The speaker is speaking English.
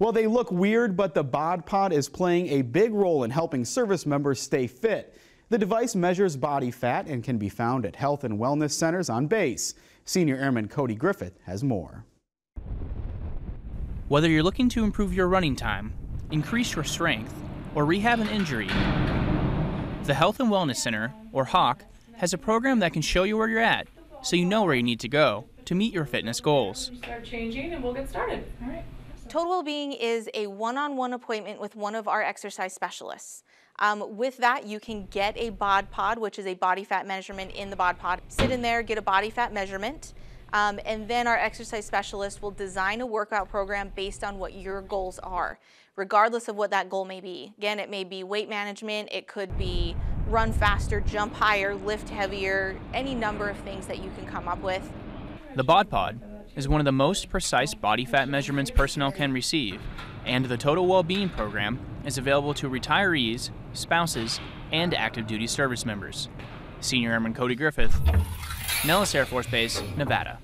Well, they look weird, but the Bod Pod is playing a big role in helping service members stay fit. The device measures body fat and can be found at health and wellness centers on base. Senior Airman Cody Griffith has more. Whether you're looking to improve your running time, increase your strength, or rehab an injury, the Health and Wellness Center, or HAWC, has a program that can show you where you're at so you know where you need to go to meet your fitness goals. Start changing and we'll get started. All right. Total Wellbeing is a one-on-one appointment with one of our exercise specialists. Um, with that, you can get a bod pod, which is a body fat measurement in the bod pod. Sit in there, get a body fat measurement, um, and then our exercise specialist will design a workout program based on what your goals are, regardless of what that goal may be. Again, it may be weight management, it could be run faster, jump higher, lift heavier, any number of things that you can come up with. The bod pod is one of the most precise body fat measurements personnel can receive, and the Total Wellbeing Program is available to retirees, spouses, and active duty service members. Senior Airman Cody Griffith, Nellis Air Force Base, Nevada.